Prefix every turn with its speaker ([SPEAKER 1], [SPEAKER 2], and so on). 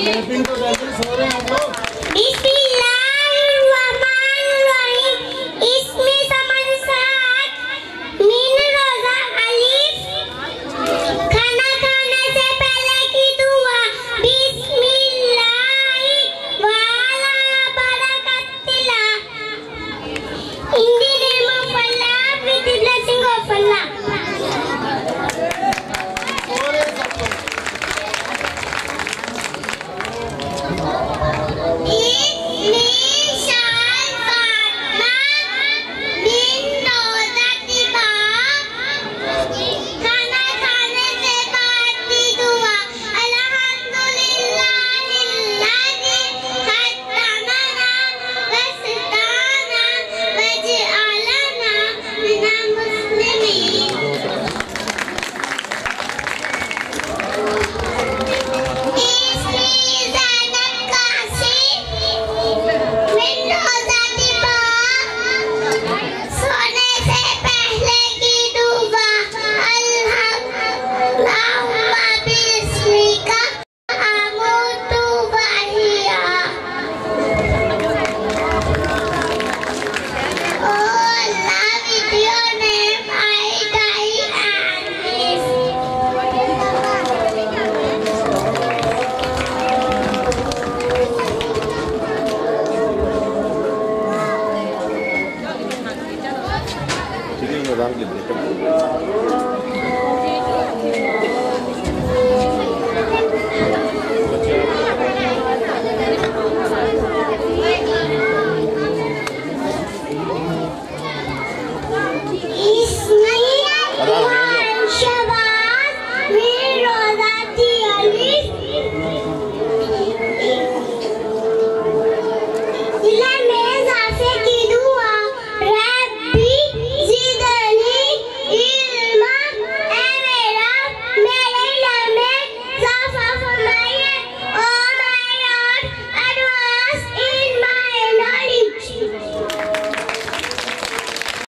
[SPEAKER 1] तो बैलेंस हो रहे हैं हम लोग
[SPEAKER 2] lang geblieben.